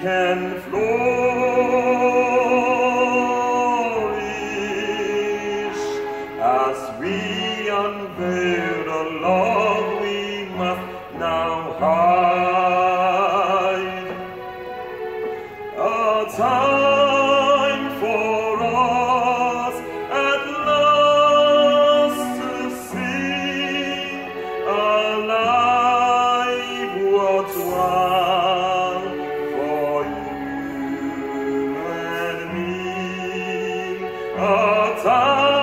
can flourish as we unveil the love we must now hide. A time for us at last to see alive. a